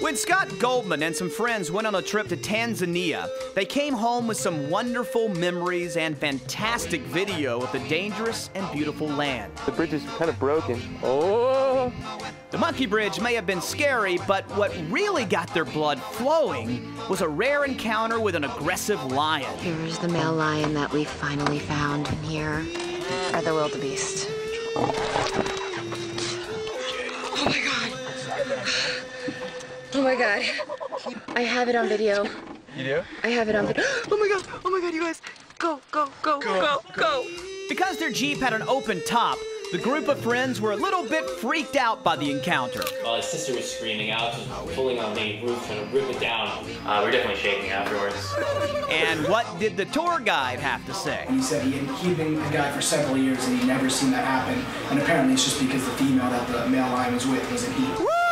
When Scott Goldman and some friends went on a trip to Tanzania, they came home with some wonderful memories and fantastic video of the dangerous and beautiful land. The bridge is kind of broken. Oh! The monkey bridge may have been scary, but what really got their blood flowing was a rare encounter with an aggressive lion. Here's the male lion that we finally found, and here are the wildebeest. Oh my god. Oh my god. I have it on video. You do? I have it on video. Oh my god. Oh my god, you guys. Go, go, go, go, go, go. Because their Jeep had an open top, the group of friends were a little bit freaked out by the encounter. While his sister was screaming, Alex was pulling on the roof, trying to rip it down. Uh, we're definitely shaking afterwards. And what did the tour guide have to say? He said he had, he'd been a guy for several years and he'd never seen that happen. And apparently it's just because the female that the male lion was with was an he.